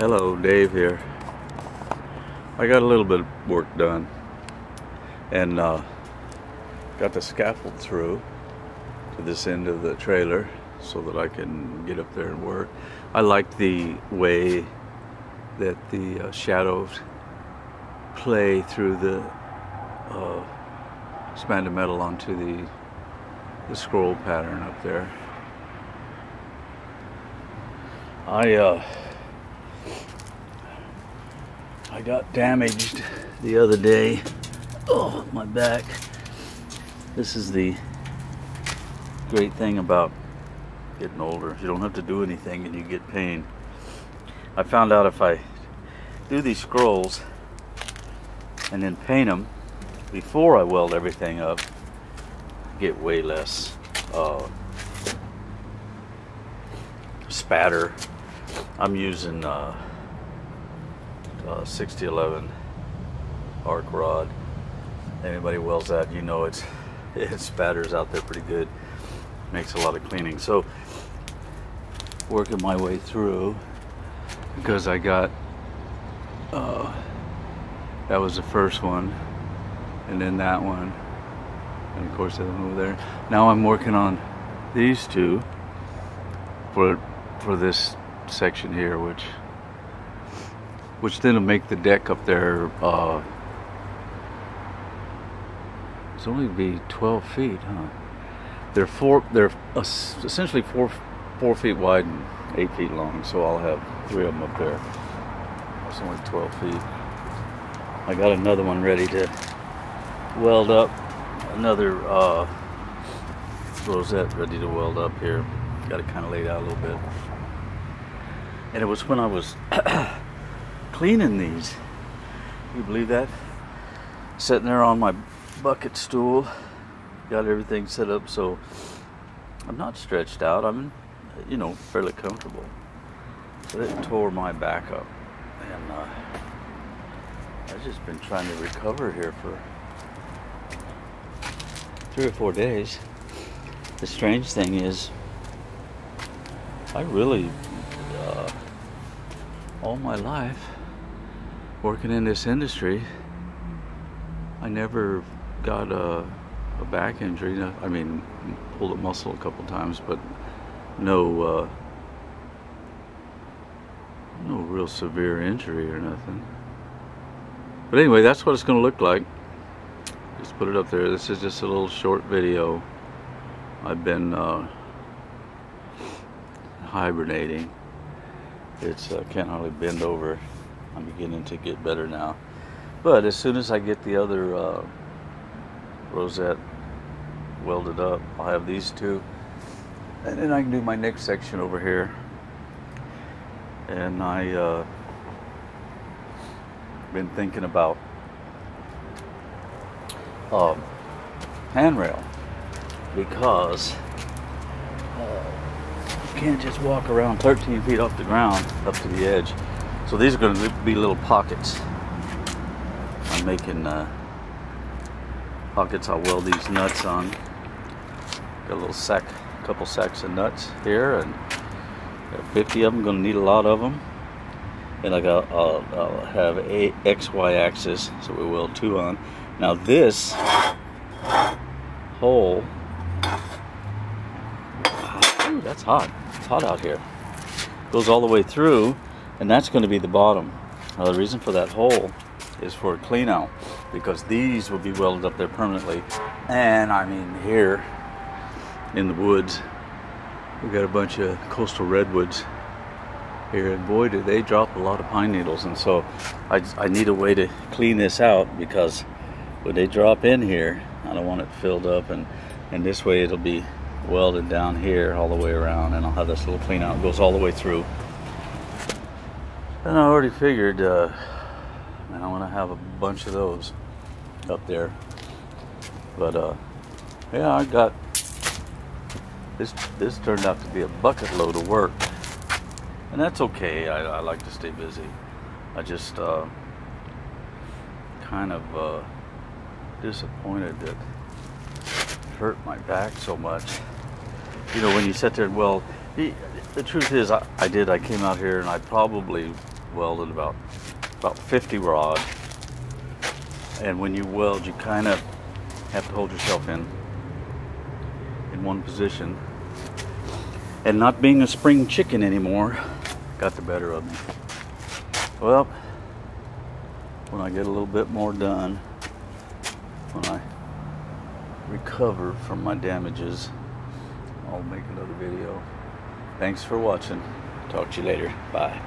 Hello, Dave here. I got a little bit of work done and uh, got the scaffold through to this end of the trailer so that I can get up there and work. I like the way that the uh, shadows play through the uh, metal onto the, the scroll pattern up there. I uh, I got damaged the other day. Oh, my back. This is the great thing about getting older. You don't have to do anything and you get pain. I found out if I do these scrolls and then paint them before I weld everything up, I get way less uh, spatter. I'm using uh, uh, 6011 arc rod. Anybody welds that, you know it's it spatters out there pretty good. Makes a lot of cleaning. So working my way through because I got uh, that was the first one and then that one and of course that one over there. Now I'm working on these two for for this section here which which then will make the deck up there uh, it's only be 12 feet huh? They're four they're essentially four four feet wide and eight feet long so I'll have three of them up there. It's only 12 feet. I got another one ready to weld up another uh, rosette ready to weld up here. Got it kind of laid out a little bit. And it was when I was cleaning these. You believe that? Sitting there on my bucket stool, got everything set up so I'm not stretched out. I'm, you know, fairly comfortable. But it tore my back up, and uh, I've just been trying to recover here for three or four days. The strange thing is, I really, uh, all my life, working in this industry, I never got a, a back injury. I mean, pulled a muscle a couple times, but no, uh, no real severe injury or nothing. But anyway, that's what it's going to look like. Just put it up there. This is just a little short video. I've been uh, hibernating. It's uh, can't hardly bend over. I'm beginning to get better now. But as soon as I get the other uh, rosette welded up, I'll have these two. And then I can do my next section over here. And I uh, been thinking about um, handrail because uh, you can't just walk around 13 feet off the ground up to the edge. So these are going to be little pockets. I'm making uh, pockets I'll weld these nuts on. Got a little sack, a couple sacks of nuts here, and 50 of them. Going to need a lot of them. And I got I'll, I'll have a X Y axis, so we weld two on. Now this hole, ooh, that's hot. It's hot out here. Goes all the way through and that's going to be the bottom. Now the reason for that hole is for a clean out because these will be welded up there permanently. And I mean here in the woods, we've got a bunch of coastal redwoods here and boy do they drop a lot of pine needles and so I, I need a way to clean this out because when they drop in here I don't want it filled up and and this way it'll be welded down here all the way around and I'll have this little clean out it goes all the way through and I already figured, uh, man, I want to have a bunch of those up there. But uh, yeah, I got this. This turned out to be a bucket load of work, and that's okay. I, I like to stay busy. I just uh, kind of uh, disappointed that it hurt my back so much. You know, when you sit there and well, the, the truth is, I, I did. I came out here and I probably welded about about 50 rod. And when you weld, you kind of have to hold yourself in in one position. And not being a spring chicken anymore got the better of me. Well, when I get a little bit more done, when I recover from my damages, I'll make another video. Thanks for watching. Talk to you later. Bye.